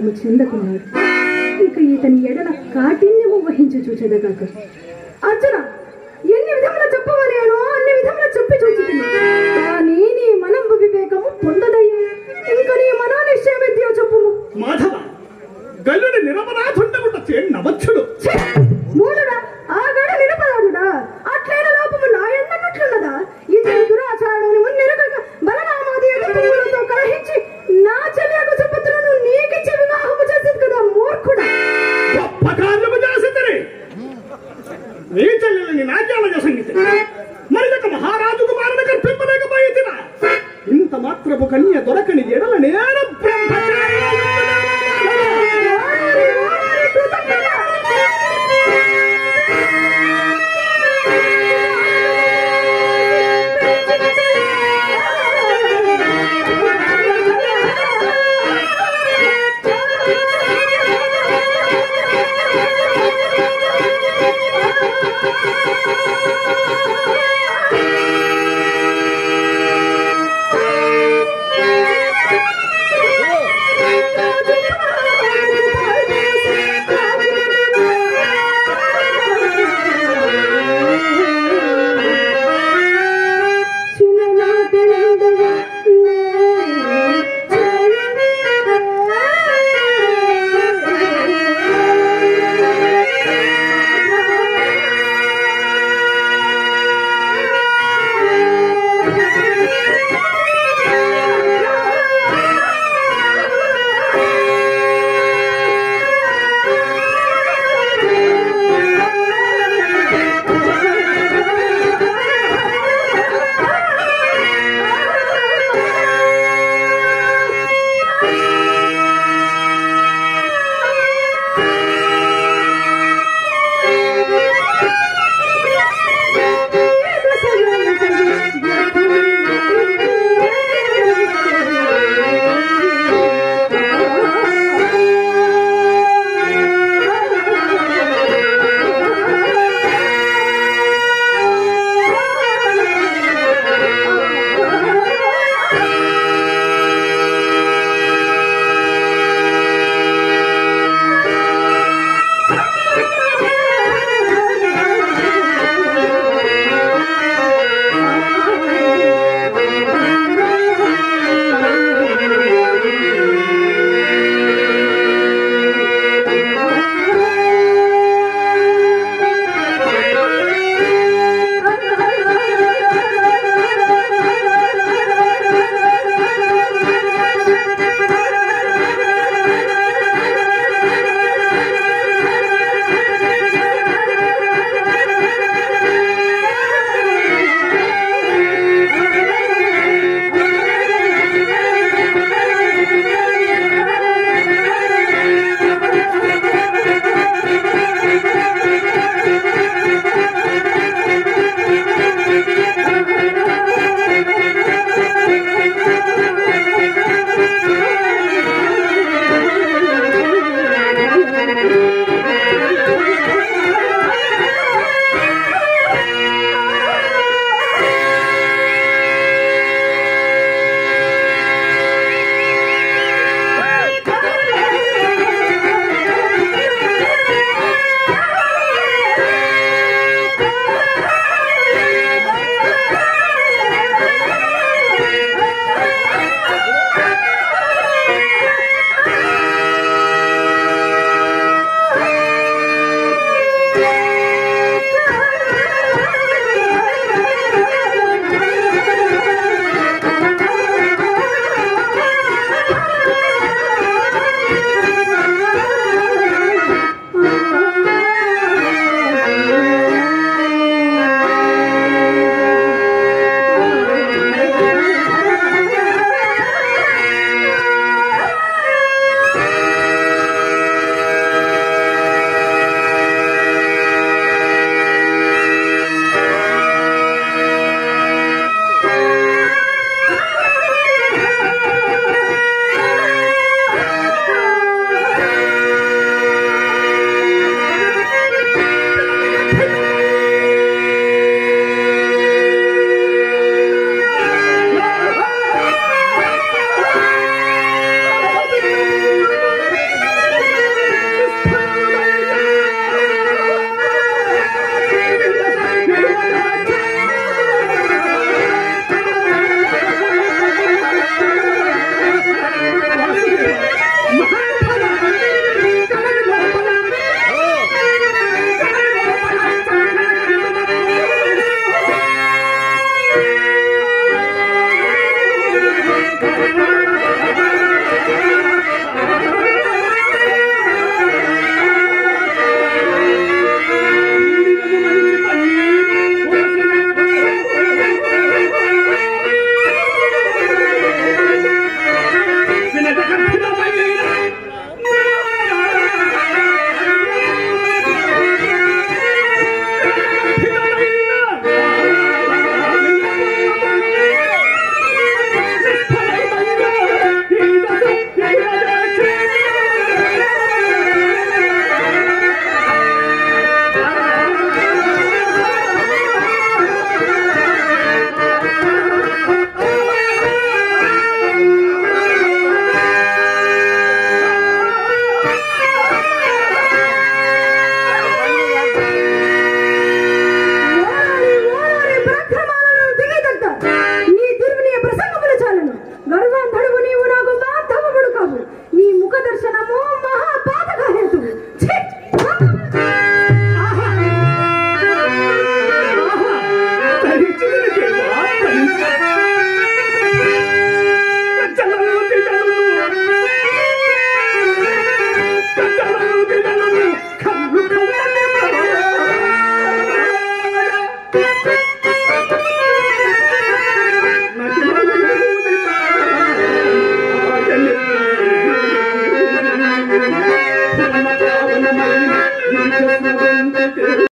తాను చెందకున్నాడు. ఇక ఇతని ఎడల కాఠిన్యము వహించి చూచెదగాక. అర్జున ఎన్ని విధముల చెప్పవలేనో అన్ని విధముల చెప్పి చూచుతుంది కానీ నీ మనంబు వివేకము పొందదయ్యే. ఇంక నీ మనోనిశ్చయమిద్యో చెప్పుము. మాధవ గల్లుడి నిరపరాధుండగుండచే నవచ్చుడు ನೀಚಲ್ಲಿ ನಾಟ್ಯಾಳಗ ಸಂಗೀತ. ಮರಿದಕ ಮಹಾರಾಜಕುಮಾರನ ಕರ್ಪಿಪ್ಪದಾಗ ಬಾಯಿತಿನ. ಇಂತ ಮಾತ್ರ ಕನ್ಯ ದೊರಕನಿಗೆ ನೇರ